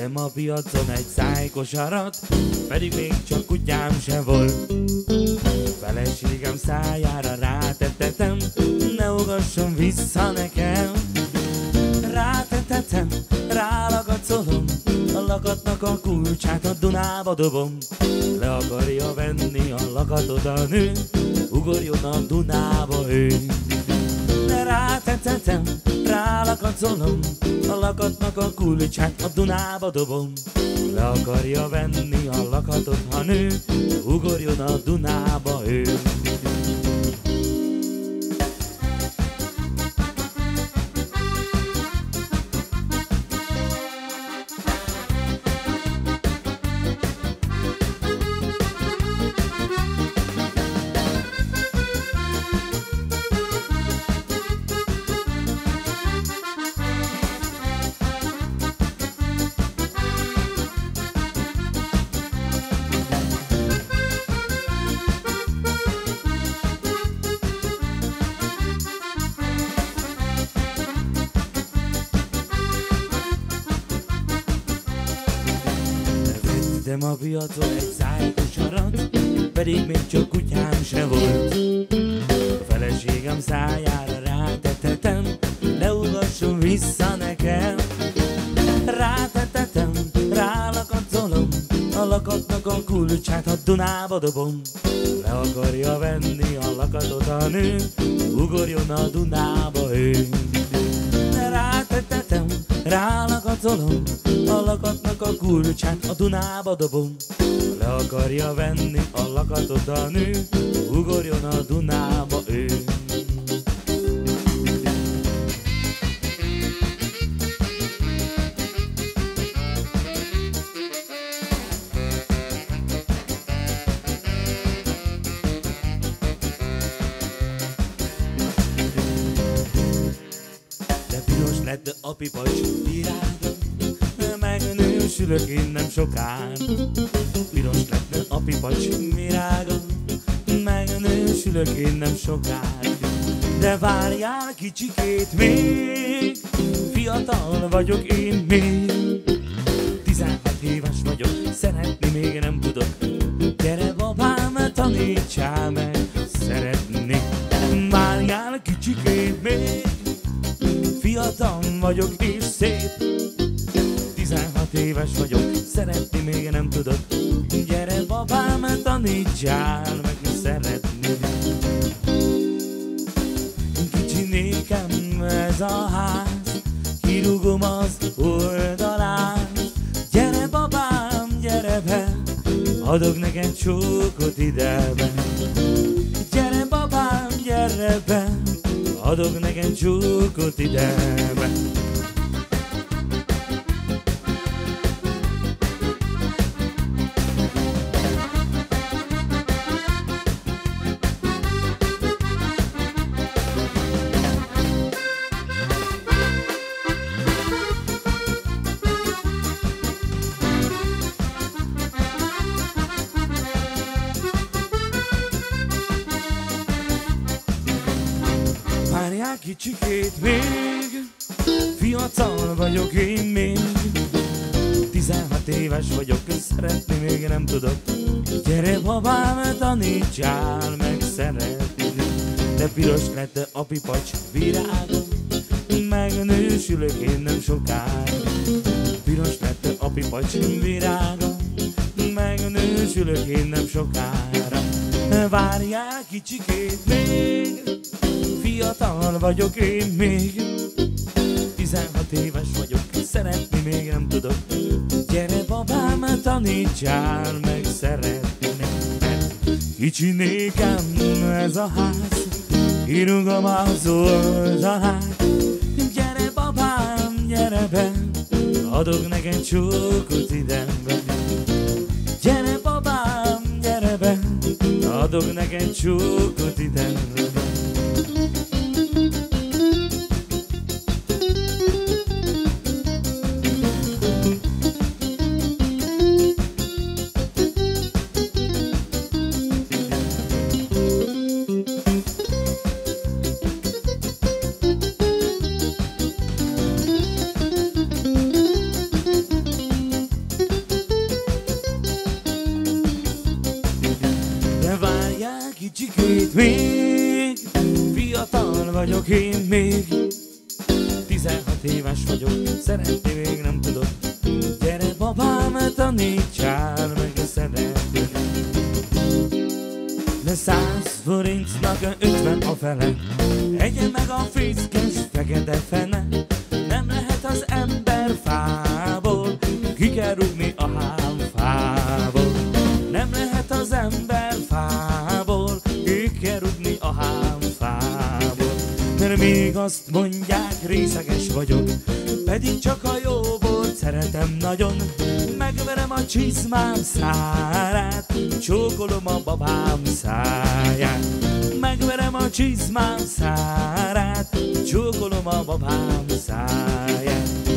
Vettem a piacon egy szájkos arat, pedig még csak kutyám se volt. Feleségem szájára rátettetem, ne ugasson vissza nekem. Rátettetem, rálagacolom, a lakatnak a kulcsát a Dunába dobom. Le akarja venni a lakatot a nő, ugorjon a Dunába ő. De rátettetem, rálakacolom, a lakatnak a kulcsát a Dunába dobom. Le akarja venni a lakatot, ha nő, ugorjon a Dunába ő. Piacon egy szájtos arat, pedig még csak kutyám se volt. A feleségem szájára rátettetem, ne ugasson vissza nekem. Rátettetem, rálakacolom, a lakatnak a kulcsát a Dunába dobom. Le akarja venni a lakatot a nő, ugorjon a Dunába ő. Rálakacolom, a lakatnak a kulcsát a Dunába dobom. Le akarja venni a lakatot a nő, ugorjon a Dunába ő. De piros lett a pipacs virága, megnősülök én nem sokára. Piros lett a pipacs virága, megnősülök én nem sokára. De várjál kicsikét még, fiatal vagyok én még. 16 éves vagyok, szeretni még nem tudok. Gyere babám, tanítsál meg, szeretni. Várjál kicsikét még, Fiatal vagyok és szép 16 éves vagyok, szeretni még nem tudok. Gyere babám, tanítsál meg szeretni Kicsi nékem ez a ház Kirúgom az oldalán. Gyere babám, gyere be Adok neked csókot idebe. Gyere babám, gyere be Adok neked csókot idebe Várjál kicsikét még, fiatal vagyok én még. 16 éves vagyok, szeretni még nem tudok. Gyere babám, tanítsál meg szeretni. De piros lett a pipacs virágom, megnősülök én nem sokára. Piros lett a pipacs virágom, megnősülök én nem sokára. Várjál kicsikét még, fiatal vagyok én még. 16 éves vagyok, szeretni még nem tudok. Gyere babám, tanítsál meg szeretni Mert kicsi nékem ez a ház Kirúgom az oldalát Gyere babám, gyere be Adok neked csókot idembe Gyere babám, gyere be Adok neked csókot idembe vagyok én még. 16 éves vagyok, szeretni még nem tudok Gyere babám, tanítsál meg szeretni De száz forintnak ötven a fele. Egyen meg a fészkes fekete fene. Nem lehet az ember fából Ki kell rúgni Mert még azt mondják részeges vagyok. Pedig csak a jó volt szeretem nagyon. Megverem a csizmám szárát Csókolom a babám száját. Megverem a csizmám szárát Csókolom a babám száját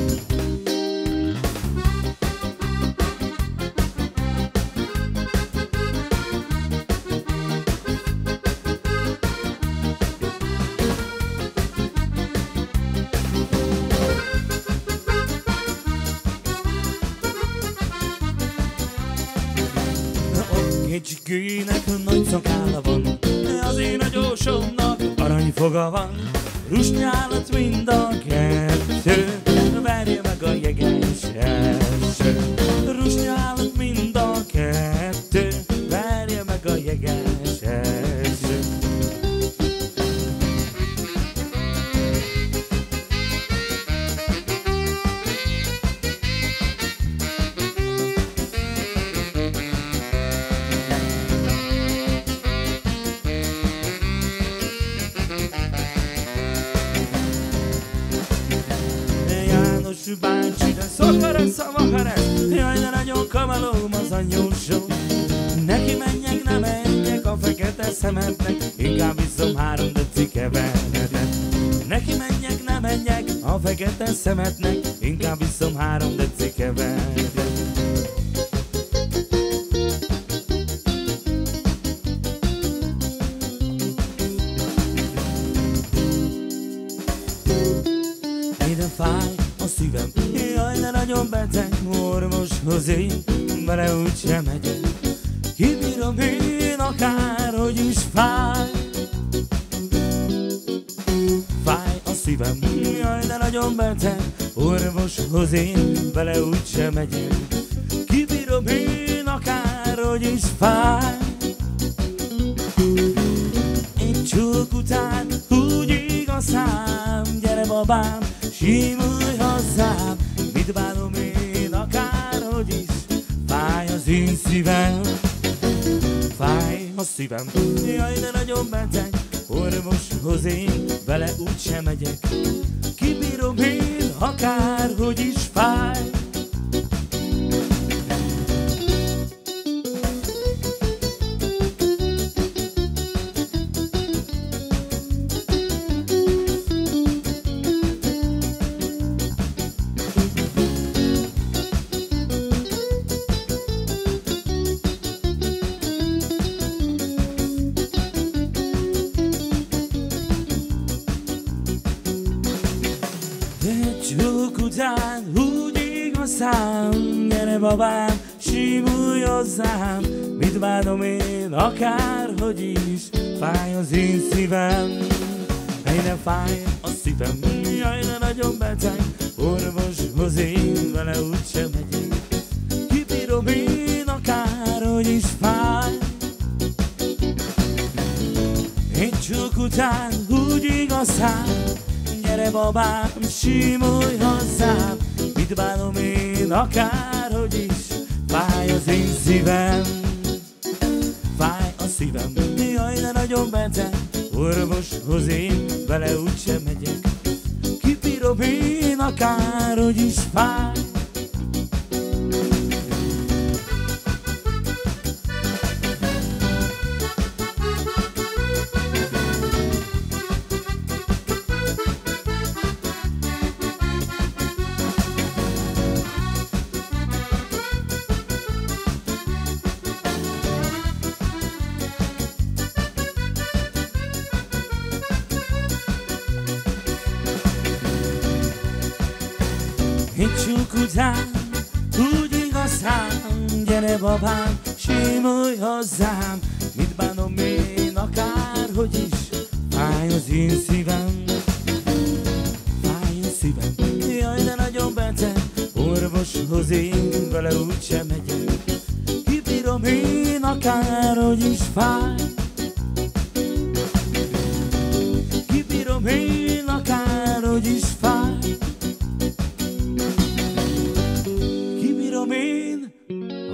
Kicsikének nagy szakála van, az én a gyorsomnak aranyfoga van. Rusnyálat mind a kettő, bácsi, de szokaresz a makaresz, jaj, de nagyon kamalóm az anyósom. Neki menjek, ne menjek a fekete szemednek, inkább iszom három deci keveredet. Neki menjek, ne menjek a fekete szemednek, inkább iszom három deci keveredet. Ide fáj a szívem, orvoshoz én, vele úgy sem megyek. Kibírom én akárhogy is fáj. Fáj a szívem, jaj, de nagyon beteg orvoshoz én, vele úgy sem megyek. Kibírom én akárhogy is fáj. Egy csók után úgy szám Gyere babám, simulj hozzám Mit bánom én a szívem. Jaj, de nagyon beteg Orvoshoz én vele úgy sem megyek. Kibírom én akárhogy is fáj csók után úgy szám Gyere babám, simulj hozzám. Mit bánom én, akárhogy is Fáj az én szívem. Egyre fáj a szívem Jaj, de nagyon beteg. Orvoshoz én vele úgy sem megyek. Kibírom én, akárhogy is fáj. Egy csók után úgy szám Gyere babám, simulj hozzám. Mit bánom én akárhogy is? Fáj az én szívem. Fáj a szívem. Jaj, de nagyon beteg Orvoshoz én vele úgy sem megyek. Kibírom én akárhogy is. Fáj után, úgy igazán, gyere babám, simulj hozzám, mit bánom én akárhogy is, fáj az én szívem, fáj a szívem, jaj de nagyon beteg, orvoshoz én vele úgysem megyek, kibírom én akárhogy is fáj, kibírom én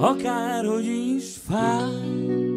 akárhogy is fáj.